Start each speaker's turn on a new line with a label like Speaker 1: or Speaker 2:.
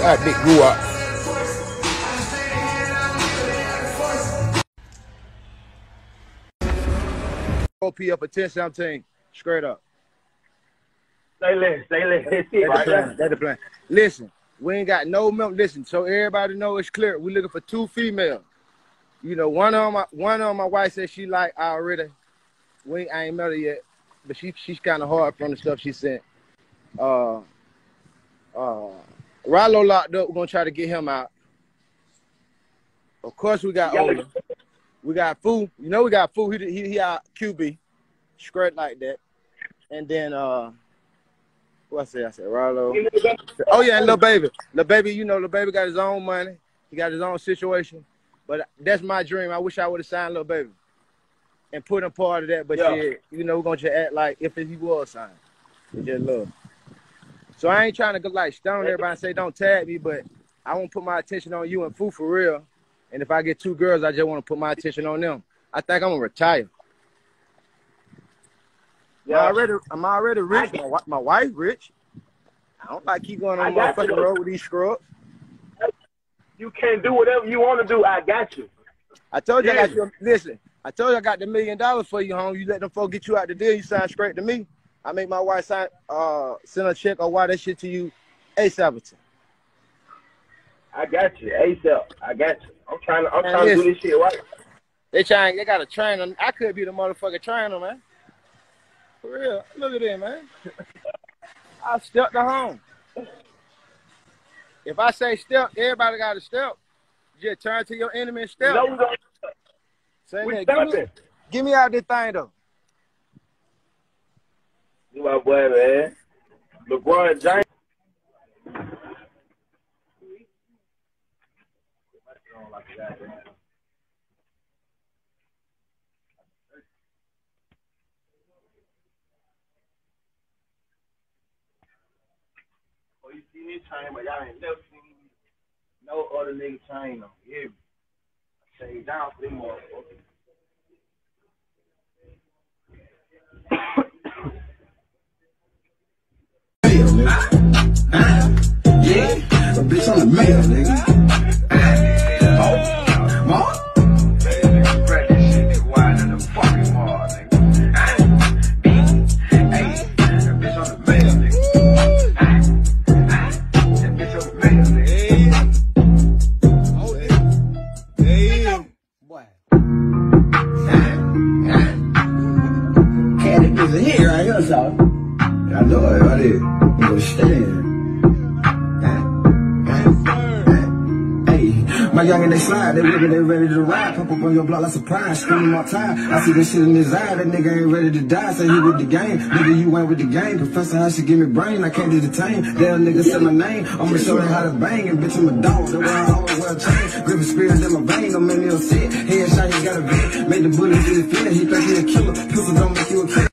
Speaker 1: Shot big goo up. OP up attention, I'm saying straight up.
Speaker 2: Stay lit, stay lit.
Speaker 1: That's the plan. That's the plan. Listen, we ain't got no milk. Listen, so everybody know it's clear. We looking for two females. You know, one on my one on my wife said she like already. We I ain't met her yet, but she she's kind of hard from the stuff she sent. Uh, uh, Ralo locked up. We're gonna try to get him out. Of course, we got Ola. We got Foo. You know, we got Foo. He he, he out QB, straight like that. And then uh, what I say? I said Ralo. Oh yeah, and Lil Baby, Lil Baby. You know, Lil Baby got his own money. He got his own situation. But that's my dream. I wish I would have signed Lil Baby and put him part of that. But
Speaker 2: Yeah.
Speaker 1: you know, we're gonna just act like if he was signed. It's just love. So I ain't trying to go like stone everybody and say don't tag me, but I won't put my attention on you and Foo for real. And if I get two girls, I just want to put my attention on them. I think I'm gonna retire. Yeah, I'm
Speaker 2: Yeah.
Speaker 1: already, I'm already rich. My, my wife rich. I don't like keep going on the
Speaker 2: got
Speaker 1: motherfucking road with these scrubs.
Speaker 2: You can do whatever you want to do. I got you.
Speaker 1: I told you I got you. Listen, I told you I got the million dollars for you, home. You let them folks get you out the deal. You sign straight to me. I make my wife sign, uh, send a check or wire that shit to you ASAP.
Speaker 2: I got you. ASAP. I got you. I'm trying to. I'm
Speaker 1: Man,
Speaker 2: trying to do this shit right.
Speaker 1: They trying, they got to train them. I could be the motherfucker trainer, man. For real. Look at that, man. I stepped to home. If I say step, everybody got to step. Just turn to your enemy and step.
Speaker 2: No, we don't.
Speaker 1: Say
Speaker 2: We
Speaker 1: that. Give me, give me out this thing though.
Speaker 2: My boy, man. LeBron James. Oh, you see this chain, but y'all ain't never seen no other nigga chain on. I say down for them motherfuckers.
Speaker 3: A hit right here, so. I know it, I did. Understand. Hey, my young and they slide, they ready, they ready to ride. Pop up on your block like surprise, screaming my time. I see this shit in his eye, that nigga ain't ready to die. Say he with the game, nigga you ain't with the game. Professor, how she give me brain, I can't detain. Damn nigga say my name, I'ma show them how to bang. And bitch, I'm a dog, that's why I always wear a chain. Gripping spirits in my vein, don't make me upset. Headshot, he got a vet. Make the bullets in his feet, he think he a killer. Pistol don't make you a killer.